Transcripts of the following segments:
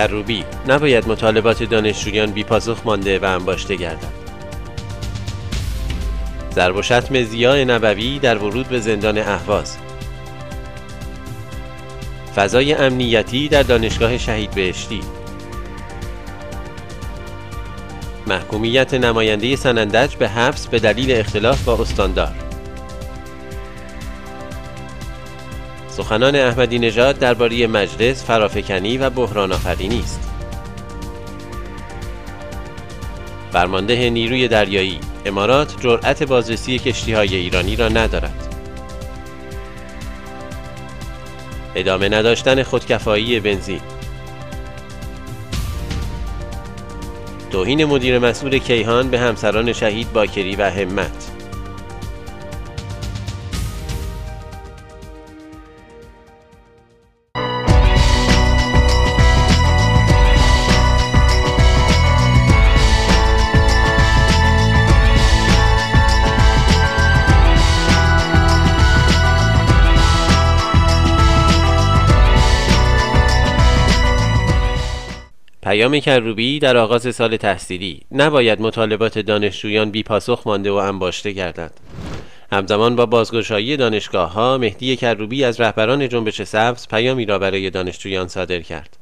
کروبی. نباید مطالبات دانشجویان بی پاسخ مانده و انباشته گردد ضرب و شتم نبوی در ورود به زندان اهواز. فضای امنیتی در دانشگاه شهید بهشتی. محکومیت نماینده سنندج به حبس به دلیل اختلاف با استاندار. سخنان احمدی نژاد درباره مجلس فرافکنی و بحران آفرینی است فرمانده نیروی دریایی امارات جرأت بازرسی کشتی های ایرانی را ندارد. ادامه نداشتن خودکفایی بنزین. توهین مدیر مسئول کیهان به همسران شهید باکری و همت. پیام کروبی در آغاز سال تحصیلی. نباید مطالبات دانشجویان بی پاسخ مانده و انباشته گردد همزمان با بازگشایی دانشگاه ها مهدی کروبی از رهبران جنبش سبز پیامی را برای دانشجویان صادر کرد.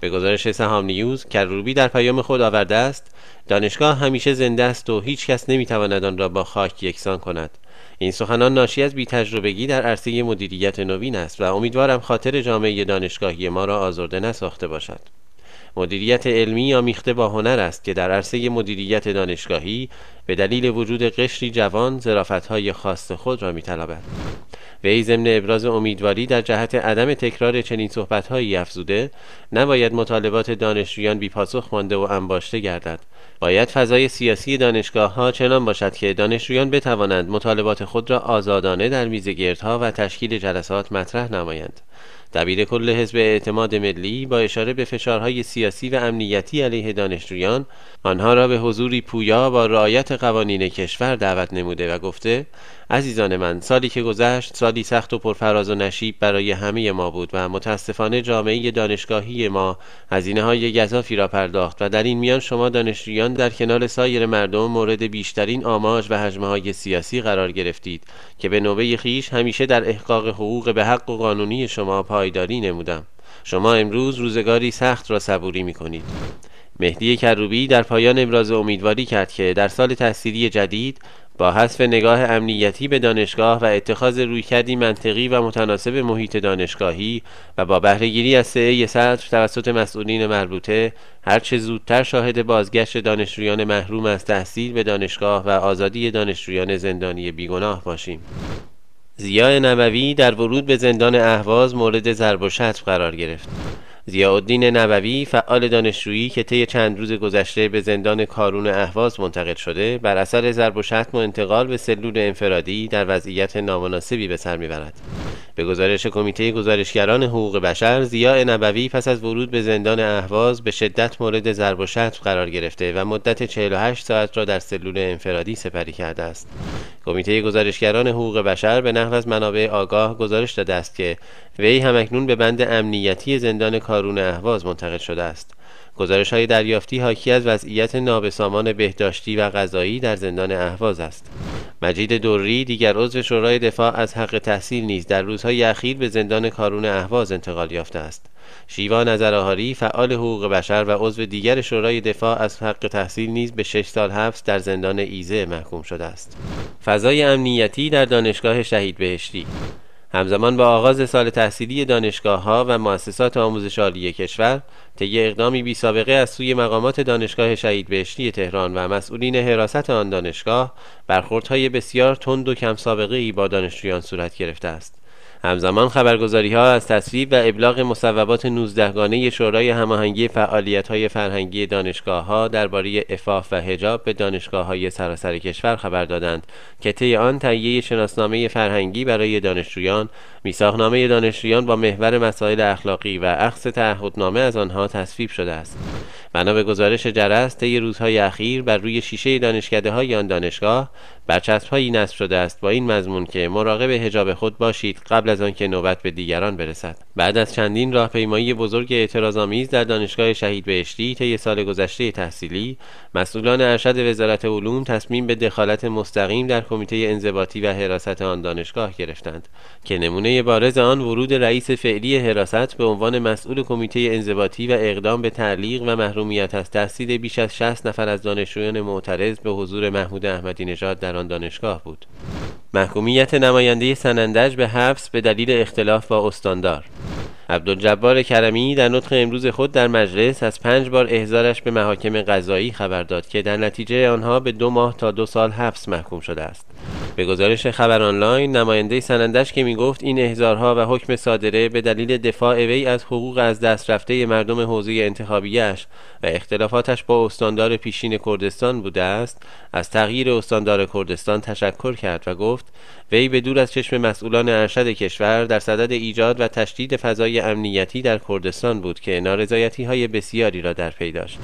به گزارش سهام نیوز کروبی در پیام خود آورده است دانشگاه همیشه زنده است و هیچ کس نمی‌تواند آن را با خاک یکسان کند. این سخنان ناشی از بیتجربگی در عرصه مدیریت نوین است و امیدوارم خاطر جامعه دانشگاهی ما را آزرده نساخته باشد. مدیریت علمی آمیخته با هنر است که در عرصه مدیریت دانشگاهی به دلیل وجود قشری جوان ظرافتهای خاص خود را میطلبد. وی ضمن ابراز امیدواری در جهت عدم تکرار چنین صحبتهایی افزوده نباید مطالبات دانشجویان بی پاسخ مانده و انباشته گردد. باید فضای سیاسی دانشگاه ها چنان باشد که دانشجویان بتوانند مطالبات خود را آزادانه در میز گردها و تشکیل جلسات مطرح نمایند. دبیر کل حزب اعتماد ملی با اشاره به فشارهای سیاسی و امنیتی علیه دانشجویان آنها را به حضوری پویا با رعایت قوانین کشور دعوت نموده و گفته عزیزان من سالی که گذشت سالی سخت و پرفراز و نشیب برای همه ما بود و متاسفانه جامعه دانشگاهی ما هزینه های گذافی را پرداخت و در این میان شما دانشجویان در کنار سایر مردم مورد بیشترین آماج و حجمه های سیاسی قرار گرفتید که به نوبه خیش همیشه در احقاق حقوق به حق و قانونی شما پایداری نمودم. شما امروز روزگاری سخت را صبوری می کنید مهدی کروبی در پایان ابراز امیدواری کرد که در سال تحصیلی جدید با حذف نگاه امنیتی به دانشگاه و اتخاذ رویکردی منطقی و متناسب محیط دانشگاهی و با بهرهگیری از سعه صدر توسط مسئولین مربوطه هرچه زودتر شاهد بازگشت دانشجویان محروم از تحصیل به دانشگاه و آزادی دانشجویان زندانی بیگناه باشیم. زیای نبوی در ورود به زندان اهواز مورد ضرب و شتم قرار گرفت. ضیاءالدین نبوی فعال دانشجویی که طی چند روز گذشته به زندان کارون اهواز منتقل شده بر اثر ضرب و شتم و انتقال به سلول انفرادی در وضعیت نامناسبی به سر می‌برد. به گزارش کمیته گزارشگران حقوق بشر زیاء نبوی پس از ورود به زندان اهواز به شدت مورد ضرب و شتم قرار گرفته و مدت 48 ساعت را در سلول انفرادی سپری کرده است. کمیته گزارشگران حقوق بشر به نقل از منابع آگاه گزارش داده است که وی همکنون به بند امنیتی زندان کارون اهواز منتقل شده است. گزارش های دریافتی حاکی از وضعیت نابسامان بهداشتی و غذایی در زندان اهواز است. مجید دوری دیگر عضو شورای دفاع از حق تحصیل نیز در روزهای اخیر به زندان کارون اهواز انتقال یافته است. شیوا نظرآهاری فعال حقوق بشر و عضو دیگر شورای دفاع از حق تحصیل نیز به شش سال حبس در زندان ایزه محکوم شده است. فضای امنیتی در دانشگاه شهید بهشتی. همزمان با آغاز سال تحصیلی دانشگاه ها و مؤسسات آموزش عالی کشور طی اقدامی بی سابقه از سوی مقامات دانشگاه شهید بهشتی تهران و مسئولین حراست آن دانشگاه برخوردهای بسیار تند و کم سابقه ای با دانشجویان صورت گرفته است. همزمان خبرگزاری ها از تصویب و ابلاغ مصوبات 19 گانه شورای هماهنگی فعالیت های فرهنگی دانشگاه ها درباره افاف و حجاب به دانشگاه های سراسر کشور خبر دادند که طی آن تهیه شناسنامه فرهنگی برای دانشجویان میثاقنامه دانشجویان با محور مسائل اخلاقی و اخذ تعهدنامه از آنها تصویب شده است. بنا به گزارش جرس طی روزهای اخیر بر روی شیشه دانشکده های آن دانشگاه برچسب هایی نصب شده است با این مضمون که مراقب حجاب خود باشید قبل از آنکه نوبت به دیگران برسد. بعد از چندین راهپیمایی بزرگ اعتراضآمیز در دانشگاه شهید بهشتی طی سال گذشته تحصیلی مسئولان ارشد وزارت علوم تصمیم به دخالت مستقیم در کمیته انضباطی و حراست آن دانشگاه گرفتند که نمونه بارز آن ورود رئیس فعلی حراست به عنوان مسئول کمیته انضباطی و اقدام به تعلیق و محرومیت از تحصیل بیش از 60 نفر از دانشجویان معترض به حضور محمود احمدی نژاد در آن دانشگاه بود. محکومیت نماینده سنندج به حبس به دلیل اختلاف با استاندار. عبدالجبار کرمی در نطق امروز خود در مجلس از پنج بار احضارش به محاکم قضایی خبر داد که در نتیجه آنها به دو ماه تا دو سال حبس محکوم شده است. به گزارش خبر آنلاین نماینده سنندش که می‌گفت این احضارها و حکم صادره به دلیل دفاع وی از حقوق از دست رفته مردم حوزه انتخابیش و اختلافاتش با استاندار پیشین کردستان بوده است. از تغییر استاندار کردستان تشکر کرد و گفت وی به دور از چشم مسئولان ارشد کشور در صدد ایجاد و تشدید فضای امنیتی در کردستان بود که نارضایتی های بسیاری را در پی داشت.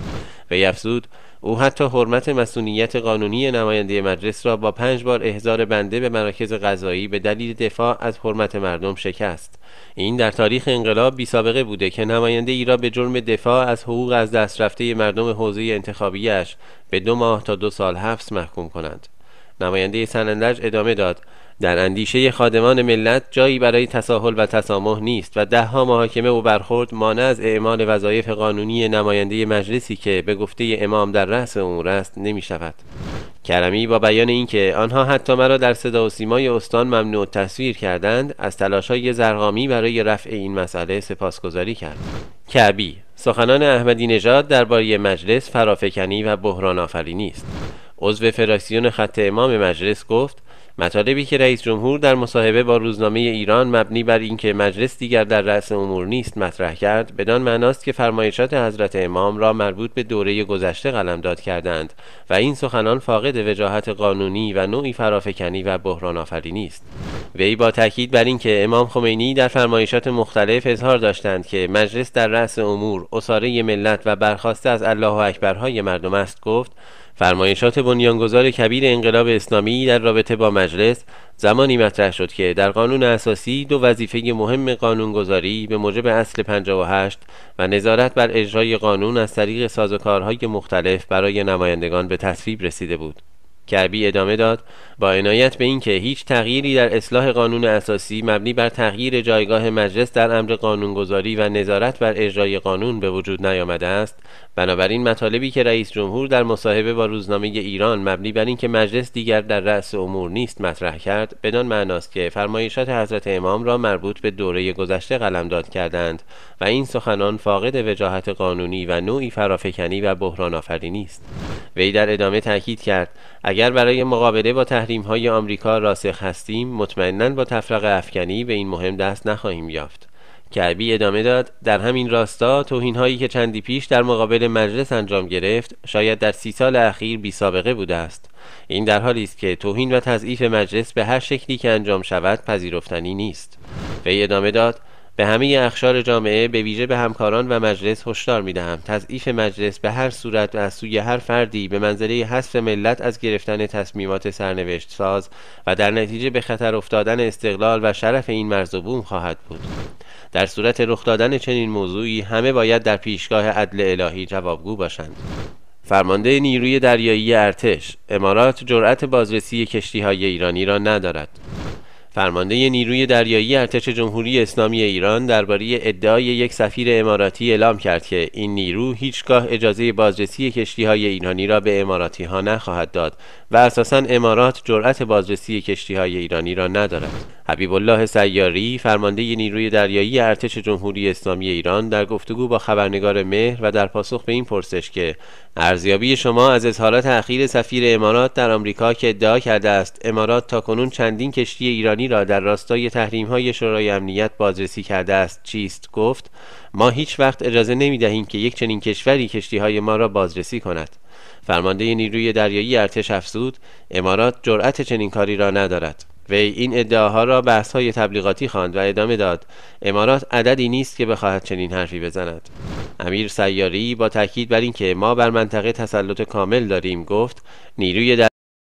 وی افزود او حتی حرمت مسئولیت قانونی نماینده مجلس را با پنج بار احضار بنده به مراکز قضایی به دلیل دفاع از حرمت مردم شکست. این در تاریخ انقلاب بی سابقه بوده که نماینده ای را به جرم دفاع از حقوق از دست رفته مردم حوزه انتخابیش به دو ماه تا دو سال حبس محکوم کنند. نماینده سنندج ادامه داد در اندیشه خادمان ملت جایی برای تساهل و تسامح نیست و دهها محاکمه و برخورد مانع از اعمال وظایف قانونی نماینده مجلسی که به گفته امام در رأس امور است نمی شود کرمی با بیان اینکه آنها حتی مرا در صدا و سیمای استان ممنوع تصویر کردند از تلاشهای زرغامی برای رفع این مسئله سپاسگزاری کرد. کعبی سخنان احمدی نژاد درباره مجلس فرافکنی و بحران آفرینی است. عضو فراکسیون خط امام مجلس گفت مطالبی که رئیس جمهور در مصاحبه با روزنامه ایران مبنی بر اینکه مجلس دیگر در رأس امور نیست مطرح کرد بدان معناست که فرمایشات حضرت امام را مربوط به دوره گذشته قلمداد کردند و این سخنان فاقد وجاهت قانونی و نوعی فرافکنی و بحران آفرینی است. وی با تاکید بر اینکه امام خمینی در فرمایشات مختلف اظهار داشتند که مجلس در رأس امور اساره ملت و برخواسته از الله اکبرهای مردم است گفت فرمایشات بنیانگذار کبیر انقلاب اسلامی در رابطه با مجلس زمانی مطرح شد که در قانون اساسی دو وظیفه مهم قانونگذاری به موجب اصل 58 و نظارت بر اجرای قانون از طریق سازوکارهای مختلف برای نمایندگان به تصویب رسیده بود. کربی ادامه داد با عنایت به اینکه هیچ تغییری در اصلاح قانون اساسی مبنی بر تغییر جایگاه مجلس در امر قانونگذاری و نظارت بر اجرای قانون به وجود نیامده است. بنابراین مطالبی که رئیس جمهور در مصاحبه با روزنامه ایران مبنی بر اینکه مجلس دیگر در رأس امور نیست مطرح کرد بدان معناست که فرمایشات حضرت امام را مربوط به دوره گذشته قلمداد کردند و این سخنان فاقد وجاهت قانونی و نوعی فرافکنی و بحران آفرینی است. وی در ادامه تاکید کرد اگر برای مقابله با تحریم های آمریکا راسخ هستیم مطمئنا با تفرق افکنی به این مهم دست نخواهیم یافت. کعبی ادامه داد در همین راستا توهین هایی که چندی پیش در مقابل مجلس انجام گرفت شاید در سی سال اخیر بی سابقه بوده است. این در حالی است که توهین و تضعیف مجلس به هر شکلی که انجام شود پذیرفتنی نیست. وی ادامه داد به همه اخشار جامعه به ویژه به همکاران و مجلس هشدار می‌دهم. تضعیف مجلس به هر صورت و از سوی هر فردی به منزله حذف ملت از گرفتن تصمیمات سرنوشت ساز و در نتیجه به خطر افتادن استقلال و شرف این مرز و بوم خواهد بود. در صورت رخ دادن چنین موضوعی همه باید در پیشگاه عدل الهی جوابگو باشند. فرمانده نیروی دریایی ارتش امارات جرأت بازرسی کشتی های ایرانی را ندارد. فرمانده نیروی دریایی ارتش جمهوری اسلامی ایران درباره ادعای یک سفیر اماراتی اعلام کرد که این نیرو هیچگاه اجازه بازرسی کشتی های ایرانی را به اماراتی ها نخواهد داد و اساسا امارات جرأت بازرسی کشتی های ایرانی را ندارد. حبیب الله سیاری فرمانده نیروی دریایی ارتش جمهوری اسلامی ایران در گفتگو با خبرنگار مهر و در پاسخ به این پرسش که ارزیابی شما از اظهارات اخیر سفیر امارات در آمریکا که ادعا کرده است امارات تاکنون چندین کشتی ایرانی را در راستای تحریم های شورای امنیت بازرسی کرده است. چیست؟ گفت ما هیچ وقت اجازه نمی دهیم که یک چنین کشوری کشتی های ما را بازرسی کند. فرمانده نیروی دریایی ارتش افزود امارات جرأت چنین کاری را ندارد. وی این ادعاها را بحث های تبلیغاتی خواند و ادامه داد امارات عددی نیست که بخواهد چنین حرفی بزند. امیر سیاری با تاکید بر اینکه ما بر منطقه تسلط کامل داریم گفت نیروی